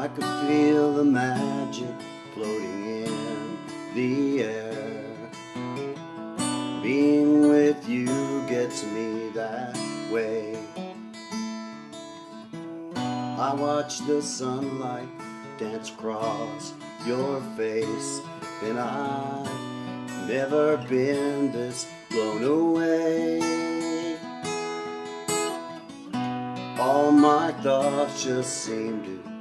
I could feel the magic floating in the air. Being with you gets me that way. I watch the sunlight dance across your face, and I've never been this blown away. All my thoughts just seem to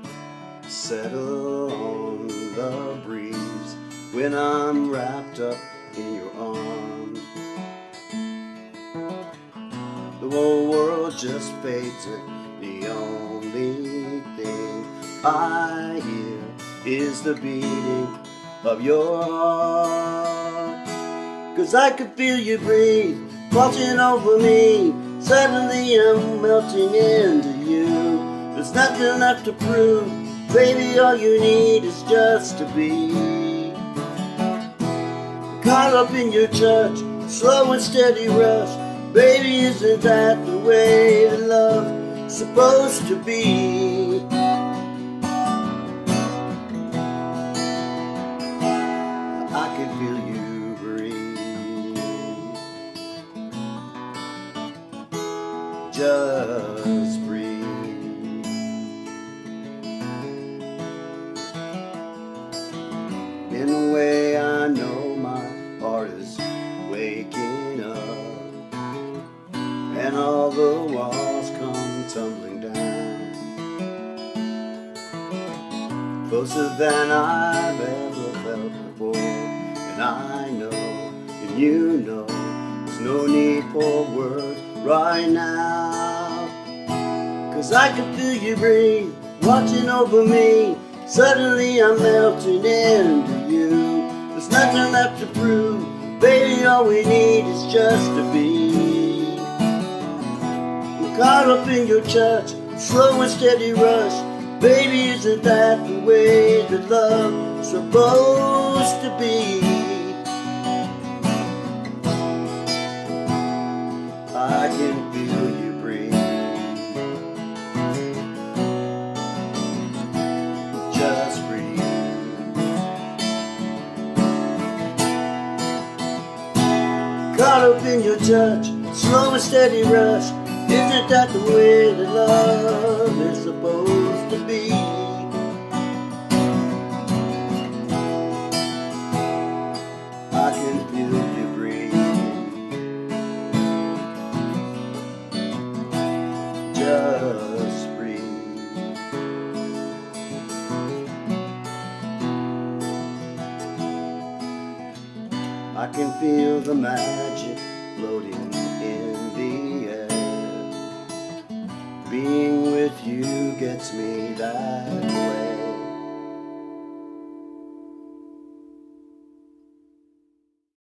settle on the breeze when I'm wrapped up in your arms. The whole world just fades and the only thing I hear is the beating of your heart. Cause I could feel you breathe, watching over me. Suddenly I'm melting into you. There's nothing left to prove. Baby, all you need is just to be. Caught up in your touch, slow and steady rush. Baby, isn't that the way that love's supposed to be? I can feel you breathe. Just the walls come tumbling down. Closer than I've ever felt before, and I know, and you know, there's no need for words right now. Cause I can feel you breathe, watching over me. Suddenly I'm melting into you. There's nothing left to prove. Baby, all we need is just to be. Caught up in your touch, slow and steady rush. Baby, isn't that the way that love's supposed to be? I can feel you breathe. Just breathe. Caught up in your touch, slow and steady rush. Isn't that the way that love is supposed to be? I can feel you breathe. Just breathe. I can feel the magic floating